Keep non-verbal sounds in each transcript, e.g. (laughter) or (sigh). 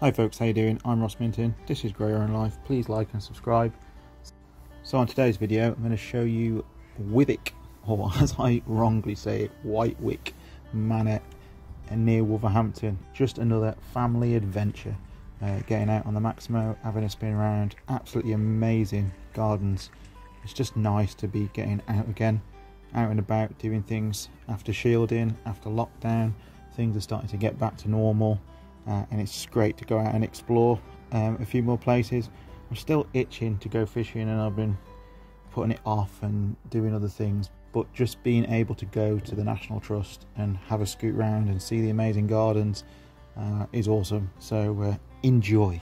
Hi folks, how you doing? I'm Ross Minton. This is Grow Your Own Life. Please like and subscribe. So on today's video, I'm going to show you Withick, or (laughs) as I wrongly say it, Whitewick Manor near Wolverhampton. Just another family adventure. Uh, getting out on the Maximo, having a spin around. Absolutely amazing gardens. It's just nice to be getting out again, out and about, doing things after shielding, after lockdown. Things are starting to get back to normal uh, and it's great to go out and explore um, a few more places. I'm still itching to go fishing and I've been putting it off and doing other things, but just being able to go to the National Trust and have a scoot round and see the amazing gardens uh, is awesome. So uh, enjoy.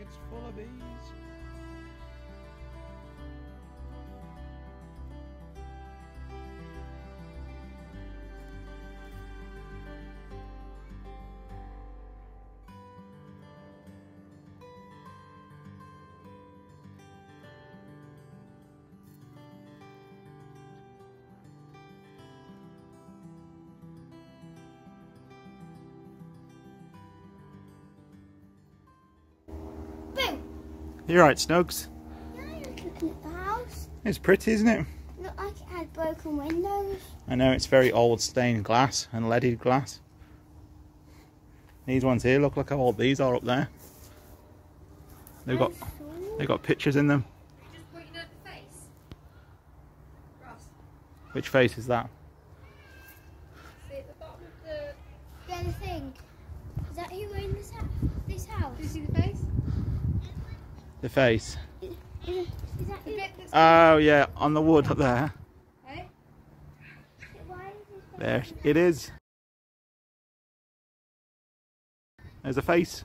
It's full of bees. You're right, Snugs. Now looking at the house. It's pretty, isn't it? Looked like it had broken windows. I know it's very old stained glass and leaded glass. These ones here look like how old these are up there. They've got they've got pictures in them. Just pointing at the face. Ross, Which face is that? see at the bottom of the. Yeah, the thing. Is that who in this, ha- this house? Do you see the face? The face. Is, is that The who? bit that's. Oh yeah, on the wood up there. Hey? Why is his face There it is. There's a face.